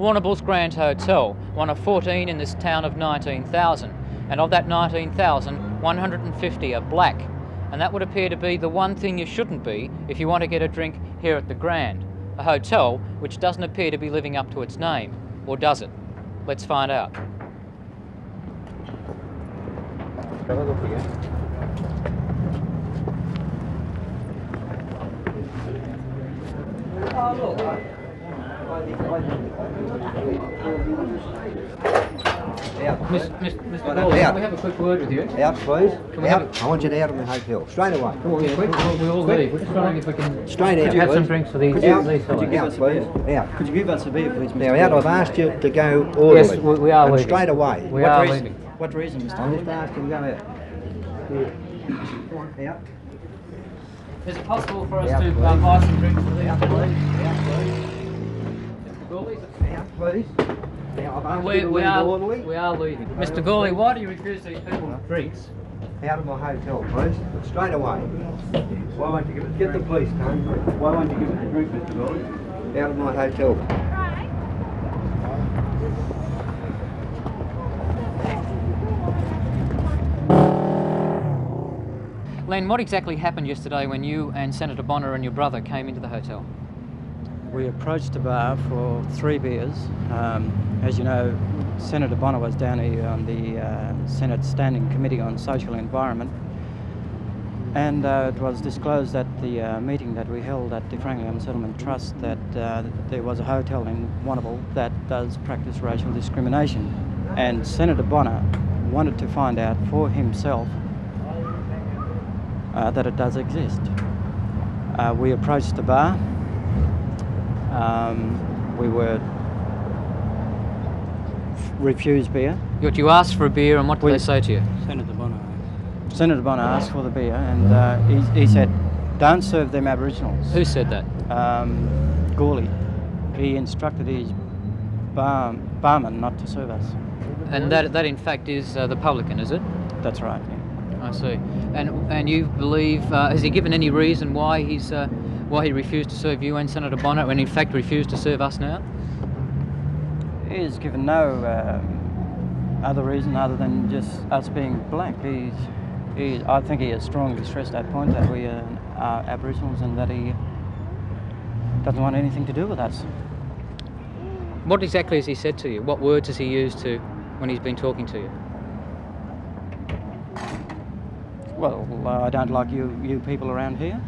Warrnambool's Grand Hotel, one of 14 in this town of 19,000. And of that 19,000, 150 are black. And that would appear to be the one thing you shouldn't be if you want to get a drink here at the Grand. A hotel which doesn't appear to be living up to its name. Or does it? Let's find out. Oh, Have a look again. Out. Miss, miss, Mr. Right, Gawley, can we have a quick word with you? Out, please. Can we have Out. I want you to out of the hotel. Straight away. Oh, yeah, quick. We all leave. We're just wondering if we can Straight out. have some drinks for these, Out. these Could you fellows. go, please? Out. Could you give us a beer, please, Mr. Now, out, I've asked you to go orderly. Yes, we, we are and leaving. straight away. We What are reason? leaving. What reason, Mr. I'm just asking to go out. Out. Is it possible for us Yeah, to please. uh, buy some drinks for these please. Out, please. Mr. Gawley? Out, please. Now, I've We, we, are, orderly. we are leaving. Mr. Gawley, why do you refuse these people drinks? Out of my hotel, please. Straight away. Why won't you give it Get the police, Tony. Why won't you give it a drink, Mr. Gawley? Out of my hotel. Len, what exactly happened yesterday when you and Senator Bonner and your brother came into the hotel? We approached the bar for three beers. Um, as you know, Senator Bonner was down here on the uh, Senate Standing Committee on Social Environment, and uh, it was disclosed at the uh, meeting that we held at the Framlingham Settlement Trust that uh, there was a hotel in Warrnambool that does practice racial discrimination, and Senator Bonner wanted to find out for himself uh, that it does exist. Uh, we approached the bar. Um, we were refused beer. You, you asked for a beer and what did We- they say to you? Senator Bonner. Senator Bonner asked for the beer, and uh, he, he said, "Don't serve them Aboriginals." Who said that? Um, Gawley. He instructed his bar, barman not to serve us. And that, that in fact is uh, the publican, is it? That's right. Yeah. I see. And and you believe uh, has he given any reason why he's uh, why he refused to serve you and Senator Bonner, and in fact refused to serve us now? He has given no um, other reason other than just us being black. He's, he, I think he has strongly stressed that point that we uh, are Aboriginals and that he doesn't want anything to do with us. What exactly has he said to you? What words has he used to when he's been talking to you? Well, I don't like you, you people around here.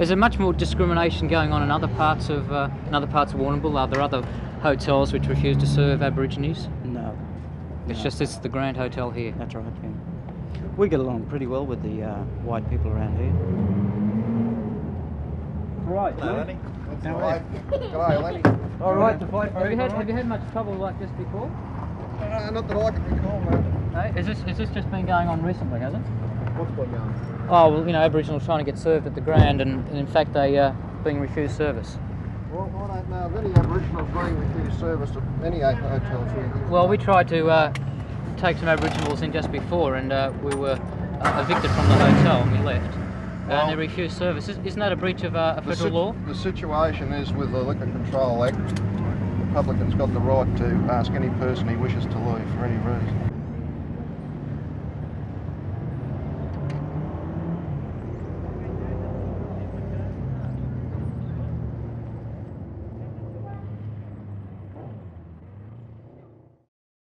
Is there much more discrimination going on in other parts of uh, in other parts of Warrnambool? Are there other hotels which refuse to serve Aborigines? No, It's No. just this is the Grand Hotel here. that's right. Yeah. We get along pretty well with the uh, white people around here. Right, Lenny. How are G'day, Lenny. All right, the fight. Have you had have you had much trouble like this before? Uh, not that I can recall, man. Hey, is this is this just been going on recently, has it? What's been going on? Oh well, you know, Aboriginals trying to get served at the Grand, and, and in fact they uh, being refused service. Well, I don't know of any Aboriginals being refused service at any ho- hotels here. Well, we tried to uh, take some Aboriginals in just before, and uh, we were uh, evicted from the hotel, and we left. Well- and they refused service. Is- Isn't that a breach of uh, a federal law? The situation is with the Liquor Control Act, the publican's got the right to ask any person he wishes to leave for any reason.